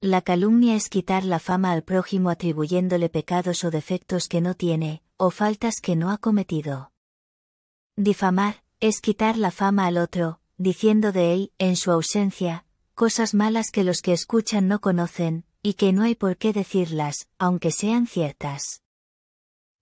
La calumnia es quitar la fama al prójimo atribuyéndole pecados o defectos que no tiene, o faltas que no ha cometido. Difamar, es quitar la fama al otro, diciendo de él, en su ausencia, cosas malas que los que escuchan no conocen, y que no hay por qué decirlas, aunque sean ciertas.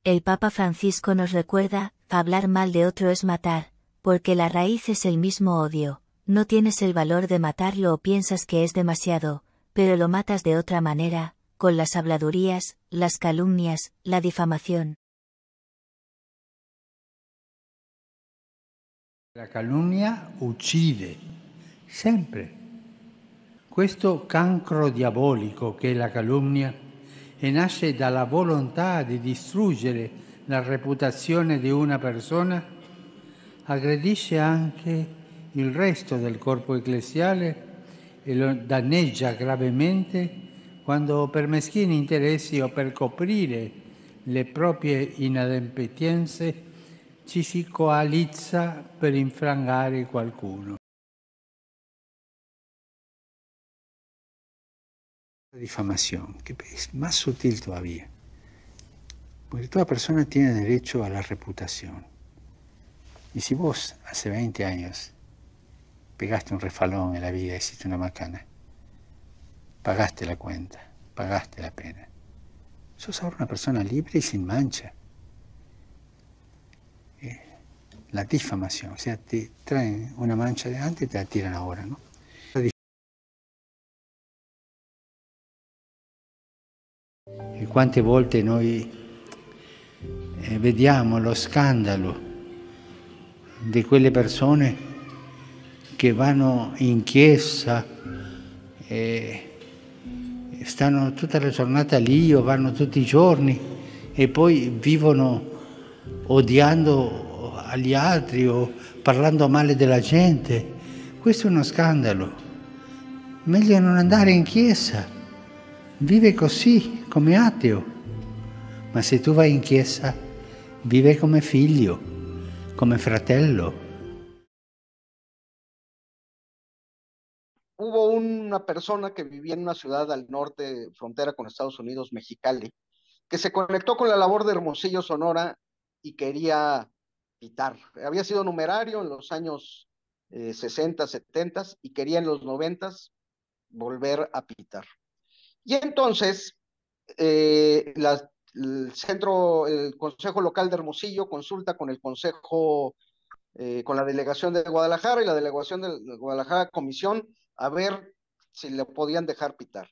El Papa Francisco nos recuerda, hablar mal de otro es matar, porque la raíz es el mismo odio, no tienes el valor de matarlo o piensas que es demasiado, pero lo matas de otra manera, con las habladurías, las calumnias, la difamación. La calunnia uccide, sempre. Questo cancro diabolico che è la calunnia e nasce dalla volontà di distruggere la reputazione di una persona, aggredisce anche il resto del corpo ecclesiale e lo danneggia gravemente quando per meschini interessi o per coprire le proprie inadempienze ci si coalizza per infrangare qualcuno. Difamación, que es más sutil todavía, porque toda persona tiene derecho a la reputación. Y si vos hace 20 años pegaste un refalón en la vida, hiciste una macana, pagaste la cuenta, pagaste la pena. Sos ahora una persona libre y sin mancha. Eh, la difamación, o sea, te traen una mancha de antes y te la tiran ahora, no? E quante volte noi eh, vediamo lo scandalo di quelle persone che vanno in chiesa, e stanno tutta la giornata lì o vanno tutti i giorni e poi vivono odiando agli altri o parlando male della gente. Questo è uno scandalo. Meglio non andare in chiesa, vive così come ateo. Ma se tu vai in chiesa, vive come figlio, come fratello. Una persona que vivía en una ciudad al norte, frontera con Estados Unidos, Mexicali, que se conectó con la labor de Hermosillo, Sonora, y quería pitar. Había sido numerario en los años 60, 70 y quería en los 90 volver a pitar. Y entonces, eh, el centro, el Consejo Local de Hermosillo consulta con el Consejo, eh, con la delegación de Guadalajara y la delegación de Guadalajara Comisión a ver si le podían dejar pitar.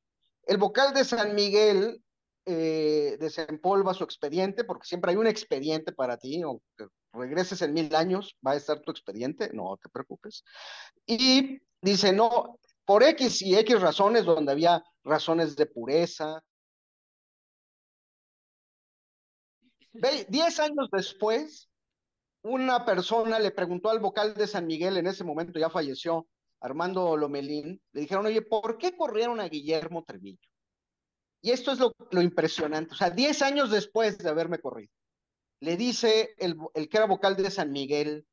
El vocal de San Miguel eh, desempolva su expediente, porque siempre hay un expediente para ti, aunque regreses en mil años, va a estar tu expediente, no te preocupes. Y dice, no, por X y X razones, donde había razones de pureza. diez años después, una persona le preguntó al vocal de San Miguel, en ese momento ya falleció, Armando Lomelín, le dijeron, oye, ¿por qué corrieron a Guillermo Trevillo? Y esto es lo, impresionante, o sea, 10 años después de haberme corrido, le dice el, que era vocal de San Miguel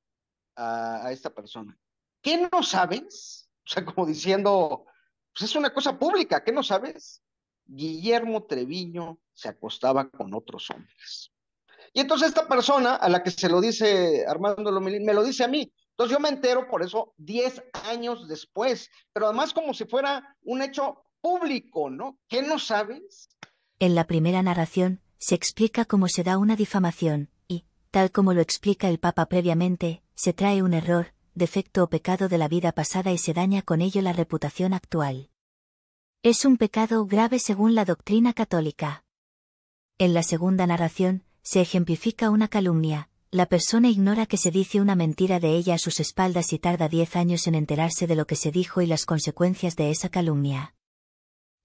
a, a, esta persona, ¿qué no sabes? O sea, como diciendo, pues es una cosa pública, ¿qué no sabes? Guillermo Treviño se acostaba con otros hombres. Y entonces esta persona a la que se lo dice Armando Lomelín, me lo dice a mí. Entonces yo me entero por eso 10 años después, pero además como si fuera un hecho público, ¿no? ¿Qué no sabes? En la primera narración, se explica cómo se da una difamación, y, tal como lo explica el Papa previamente, se trae un error, defecto o pecado de la vida pasada y se daña con ello la reputación actual. Es un pecado grave según la doctrina católica. En la segunda narración, se ejemplifica una calumnia, la persona ignora que se dice una mentira de ella a sus espaldas y tarda diez años en enterarse de lo que se dijo y las consecuencias de esa calumnia.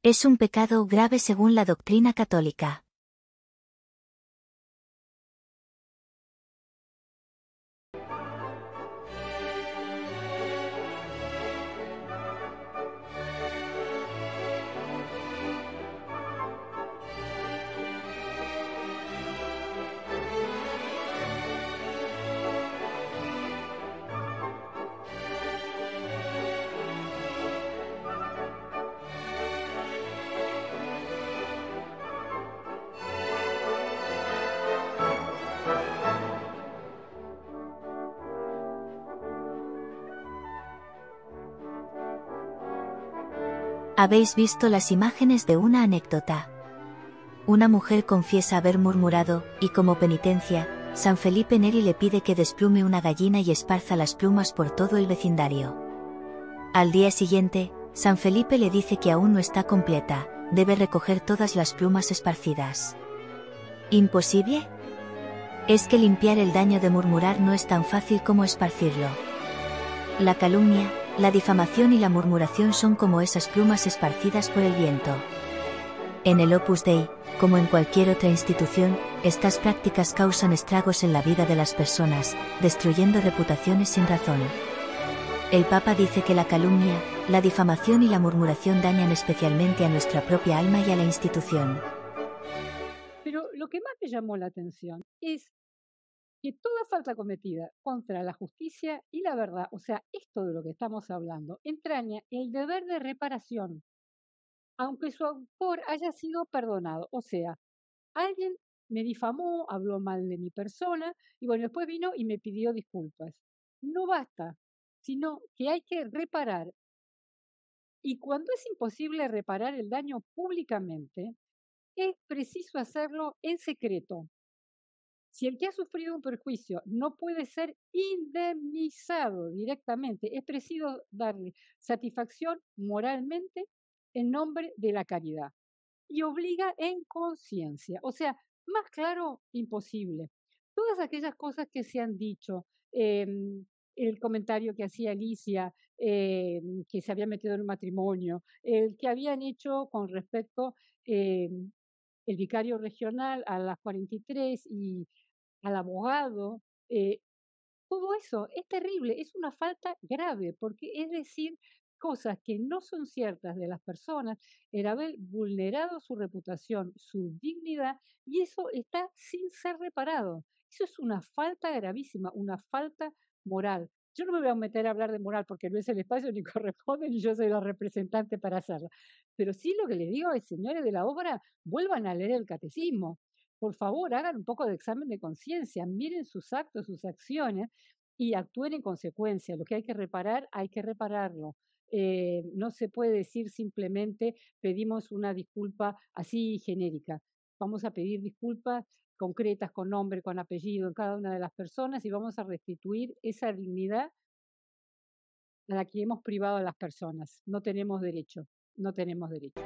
Es un pecado grave según la doctrina católica. Habéis visto las imágenes de una anécdota. Una mujer confiesa haber murmurado, y como penitencia, San Felipe Neri le pide que desplume una gallina y esparza las plumas por todo el vecindario. Al día siguiente, San Felipe le dice que aún no está completa, debe recoger todas las plumas esparcidas. ¿Imposible? Es que limpiar el daño de murmurar no es tan fácil como esparcirlo. La calumnia, la difamación y la murmuración son como esas plumas esparcidas por el viento. En el Opus Dei, como en cualquier otra institución, estas prácticas causan estragos en la vida de las personas, destruyendo reputaciones sin razón. El Papa dice que la calumnia, la difamación y la murmuración dañan especialmente a nuestra propia alma y a la institución. Pero lo que más me llamó la atención es que toda falta cometida contra la justicia y la verdad, o sea, esto de lo que estamos hablando, entraña el deber de reparación, aunque su autor haya sido perdonado. O sea, alguien me difamó, habló mal de mi persona y bueno, después vino y me pidió disculpas. No basta, sino que hay que reparar. Y cuando es imposible reparar el daño públicamente, es preciso hacerlo en secreto, si el que ha sufrido un perjuicio no puede ser indemnizado directamente, es preciso darle satisfacción moralmente en nombre de la caridad y obliga en conciencia. O sea, más claro, imposible. Todas aquellas cosas que se han dicho, em, el comentario que hacía Alicia, em, que se había metido en un matrimonio, el que habían hecho con respecto em, el vicario regional a las 43 y al abogado, eh, todo eso es terrible, es una falta grave, porque es decir cosas que no son ciertas de las personas, el haber vulnerado su reputación, su dignidad, y eso está sin ser reparado. Eso es una falta gravísima, una falta moral. Yo no me voy a meter a hablar de moral porque no es el espacio ni corresponde ni yo soy la representante para hacerlo. Pero sí lo que les digo es, señores de la obra, vuelvan a leer el catecismo por favor, hagan un poco de examen de conciencia, miren sus actos, sus acciones y actúen en consecuencia. Lo que hay que reparar, hay que repararlo. Eh, no se puede decir simplemente pedimos una disculpa así genérica. Vamos a pedir disculpas concretas, con nombre, con apellido en cada una de las personas y vamos a restituir esa dignidad a la que hemos privado a las personas. No tenemos derecho, no tenemos derecho.